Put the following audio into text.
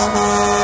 Bye.